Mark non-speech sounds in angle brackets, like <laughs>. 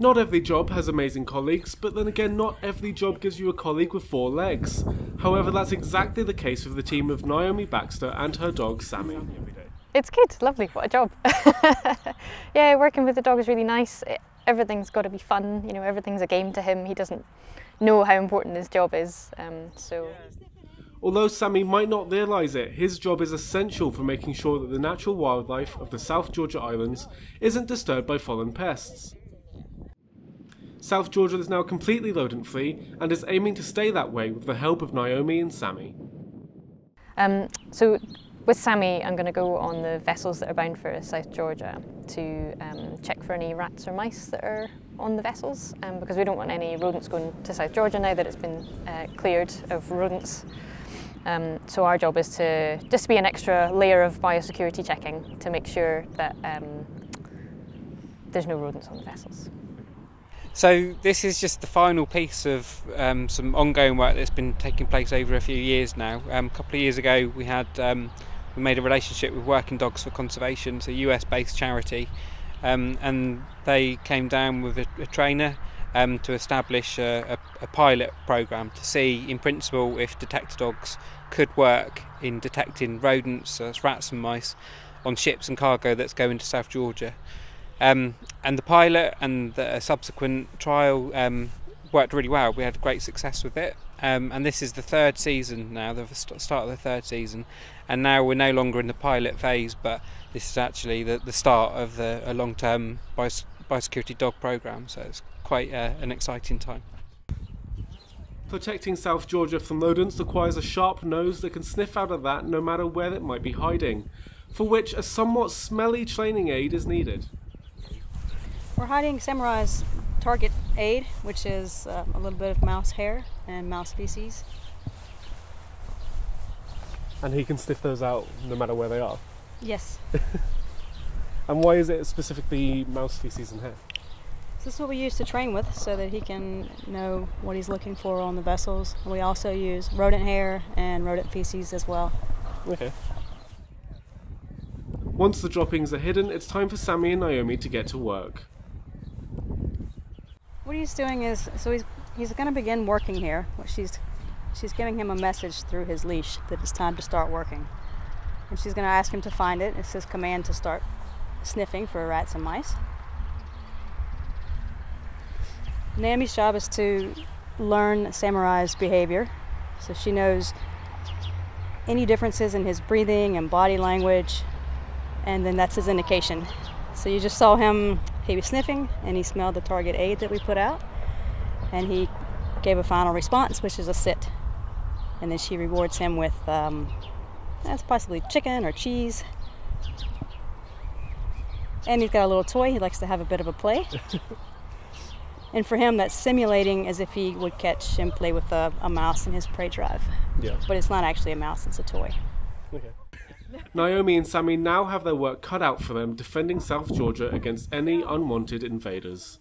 Not every job has amazing colleagues, but then again, not every job gives you a colleague with four legs. However, that's exactly the case with the team of Naomi Baxter and her dog Sammy. It's good, lovely, what a job. <laughs> yeah, working with the dog is really nice. Everything's got to be fun, you know, everything's a game to him. He doesn't know how important his job is, um, so. Although Sammy might not realise it, his job is essential for making sure that the natural wildlife of the South Georgia Islands isn't disturbed by foreign pests. South Georgia is now completely rodent free and is aiming to stay that way with the help of Naomi and Sammy. Um, so with Sammy, I'm going to go on the vessels that are bound for South Georgia to um, check for any rats or mice that are on the vessels um, because we don't want any rodents going to South Georgia now that it's been uh, cleared of rodents. Um, so our job is to just be an extra layer of biosecurity checking to make sure that um, there's no rodents on the vessels. So this is just the final piece of um, some ongoing work that's been taking place over a few years now. Um, a couple of years ago, we had um, we made a relationship with Working Dogs for Conservation, it's a US-based charity, um, and they came down with a, a trainer um, to establish a, a, a pilot program to see, in principle, if detector dogs could work in detecting rodents, so rats and mice, on ships and cargo that's going to South Georgia. Um, and the pilot and the subsequent trial um, worked really well. We had great success with it. Um, and this is the third season now, the start of the third season. And now we're no longer in the pilot phase, but this is actually the, the start of the, a long term bios- biosecurity dog program. So it's quite uh, an exciting time. Protecting South Georgia from rodents requires a sharp nose that can sniff out of that no matter where it might be hiding, for which a somewhat smelly training aid is needed. We're hiding Samurai's target aid, which is uh, a little bit of mouse hair and mouse feces. And he can sniff those out no matter where they are? Yes. <laughs> and why is it specifically mouse feces and hair? This is what we use to train with so that he can know what he's looking for on the vessels. We also use rodent hair and rodent feces as well. Okay. Once the droppings are hidden, it's time for Sammy and Naomi to get to work. What he's doing is, so he's he's going to begin working here. She's she's giving him a message through his leash that it's time to start working, and she's going to ask him to find it. It's his command to start sniffing for rats and mice. Naomi's job is to learn Samurai's behavior, so she knows any differences in his breathing and body language, and then that's his indication. So you just saw him he was sniffing and he smelled the target aid that we put out and he gave a final response, which is a sit. And then she rewards him with um, that's possibly chicken or cheese. And he's got a little toy. He likes to have a bit of a play. <laughs> and for him, that's simulating as if he would catch and play with a, a mouse in his prey drive. Yeah. But it's not actually a mouse; it's a toy. <laughs> Naomi and Sammy now have their work cut out for them defending South Georgia against any unwanted invaders.